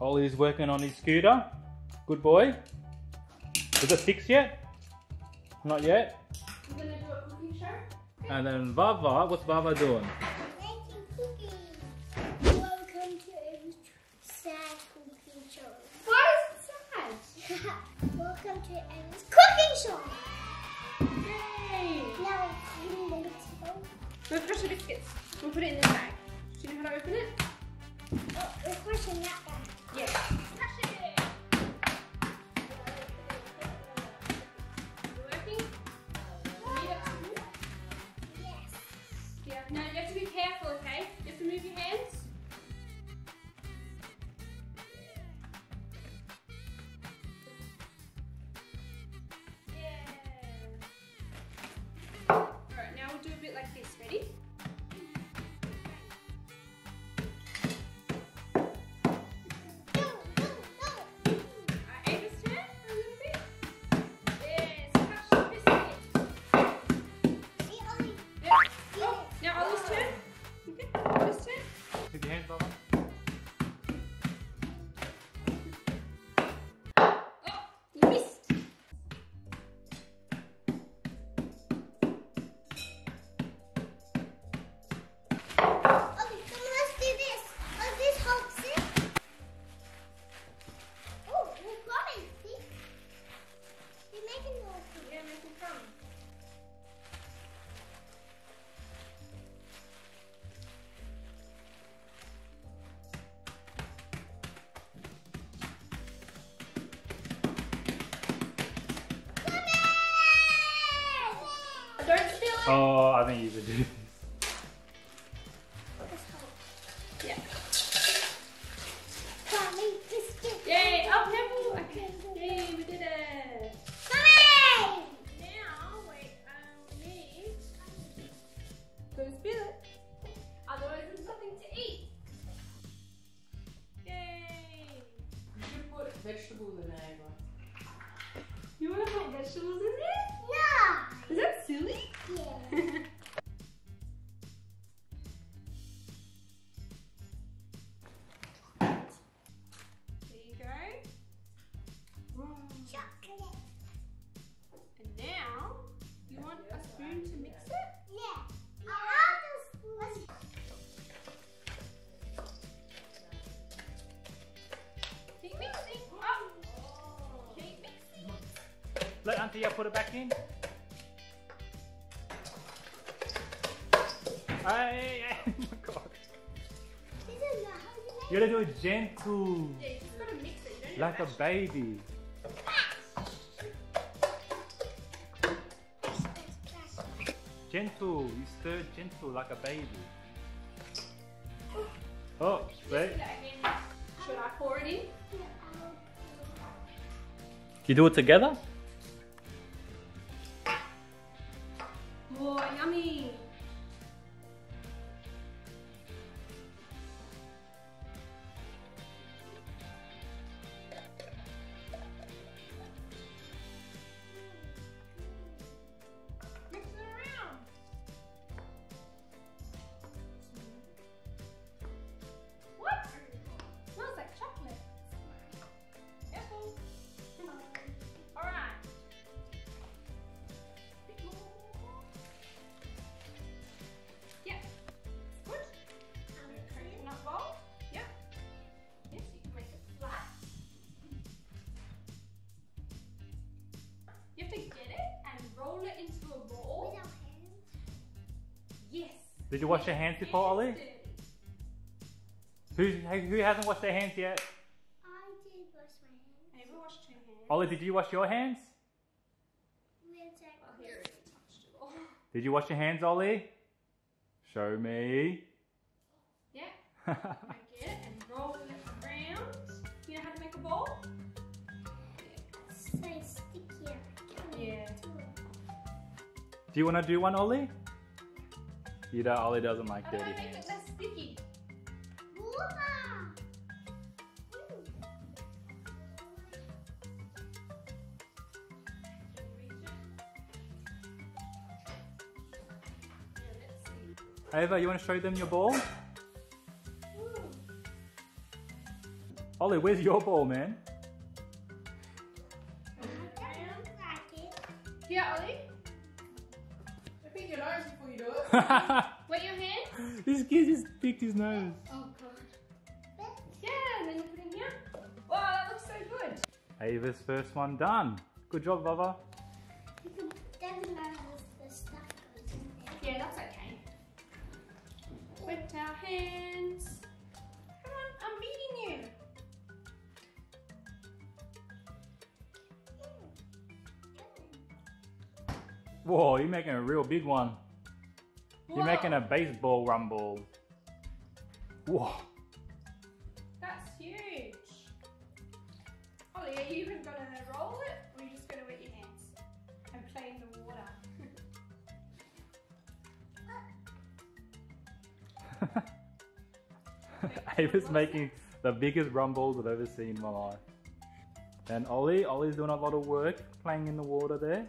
Ollie's working on his scooter. Good boy. Is it fixed yet? Not yet. We're gonna do a cooking show. And then Vava, what's Vava doing? Making cookies. Welcome to a sad cooking show. Why is it sad? Welcome to Emma's cooking show. Yay! Now it's in the little. Let's the biscuits. We'll put it in this bag. Do you know how to open it? Oh, we're pushing that back. Yeah. Oh, I think you should do Let Auntie put it back in. Hey, hey, oh my god. this is not how you make You gotta do it gentle. Yeah, you just gotta mix it. You don't Like a mash. baby. Gentle. You stir gentle like a baby. Oh, Just wait. put it again. Should I pour it in? You do it together? Did you wash your hands before, Ollie? Yes. Who, who hasn't washed their hands yet? I did wash my hands. Ava washed her hands. Ollie, did you wash your hands? Where's that? Oh, here it is. Touched it all. Did you wash your hands, Ollie? Show me. Yeah. I it and roll it around. You know how to make a ball? So sticky. Yeah. do you want to do one, Ollie? You know, Ollie doesn't like dirty hands. it less sticky? Ava, you want to show them your ball? Ooh. Ollie, where's your ball, man? Here, Ollie. Pick your you do it. Wet your hand. this kid just picked his nose. Oh god. Yeah, and then you put in here. Wow, that looks so good. Ava's first one done. Good job, Bubba. Yeah, that's okay. Wet our hands. Come on, I'm beating you. Whoa, you're making a real big one. You're Whoa, making a baseball rum ball. Whoa. That's huge. Ollie, are you even gonna roll it, or are you just gonna wet your hands and play in the water? Ava's making the biggest rum balls I've ever seen in my life. And Ollie, Ollie's doing a lot of work playing in the water there.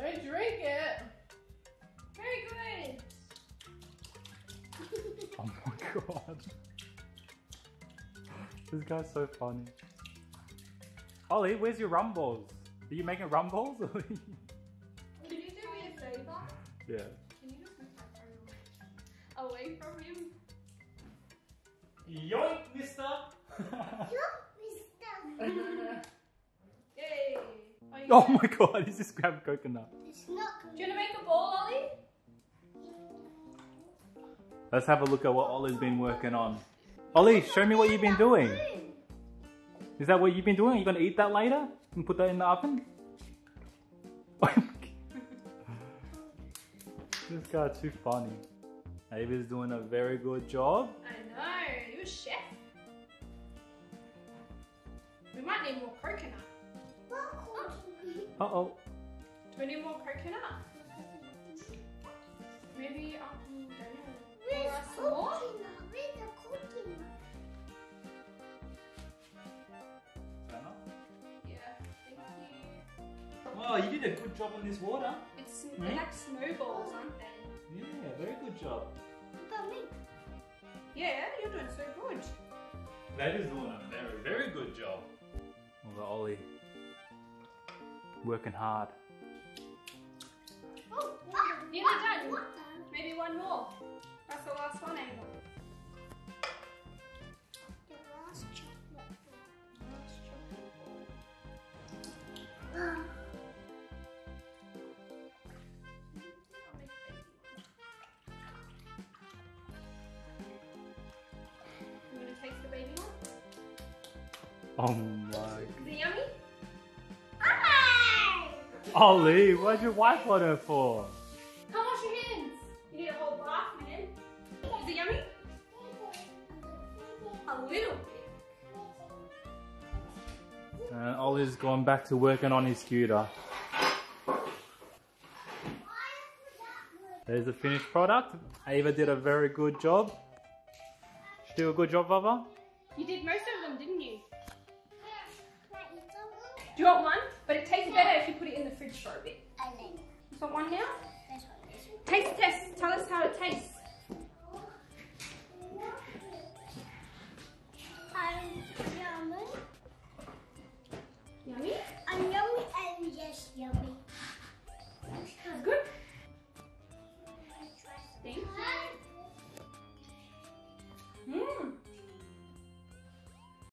Don't drink it. very good. Oh my god. This guy's so funny. Ollie, where's your rum balls? Are you making rum balls? Can you do me a favor? yeah. Can you just move that phone away from him? Yoink, mister! Yay! Are you oh my god, he's just grabbed coconut. It's not Do you want to make a ball, Ollie? Let's have a look at what Ollie's been working on. Ollie, show me what you've been doing. Is that what you've been doing? Are you gonna eat that later and put that in the oven? this guy's too funny. Ava's doing a very good job. I know, you're a chef. We might need more coconut. Uh oh. Do we need more coconut? Maybe, um, don't know. Pour us some more? Yeah, thank you. Oh, you did a good job on this water. It's Hmm? they're like snowballs, aren't they? Yeah, very good job. Yeah, you're doing so good. That is doing a very, very good job. Well, Ollie, working hard. Oh, nearly done. Maybe one more. That's the last one, Ava. You want to taste the baby one? Oh my. Is it yummy? Ollie, why'd you wipe on her for? Come wash your hands. You need a whole bath, man. Is it yummy? A little bit. Uh, and Ollie's gone back to working on his scooter. There's the finished product. Ava did a very good job. She did a good job, Bubba. You did most of them, didn't you? Do you want one? But it tastes better if you put it in the fridge for a bit. I like. You want one now? Taste test. Tell us how it tastes.